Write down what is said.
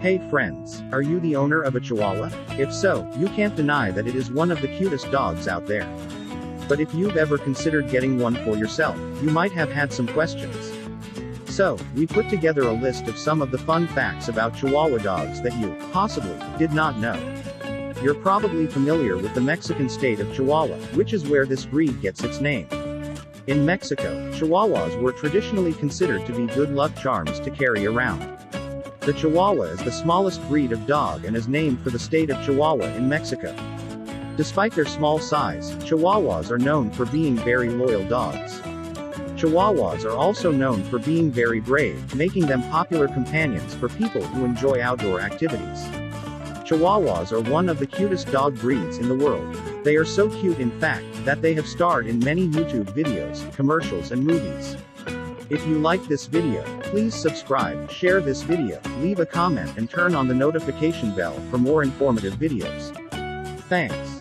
Hey friends, are you the owner of a Chihuahua? If so, you can't deny that it is one of the cutest dogs out there. But if you've ever considered getting one for yourself, you might have had some questions. So, we put together a list of some of the fun facts about Chihuahua dogs that you, possibly, did not know. You're probably familiar with the Mexican state of Chihuahua, which is where this breed gets its name. In Mexico, Chihuahuas were traditionally considered to be good luck charms to carry around. The Chihuahua is the smallest breed of dog and is named for the state of Chihuahua in Mexico. Despite their small size, Chihuahuas are known for being very loyal dogs. Chihuahuas are also known for being very brave, making them popular companions for people who enjoy outdoor activities. Chihuahuas are one of the cutest dog breeds in the world. They are so cute in fact, that they have starred in many YouTube videos, commercials and movies. If you like this video, please subscribe, share this video, leave a comment and turn on the notification bell for more informative videos. Thanks.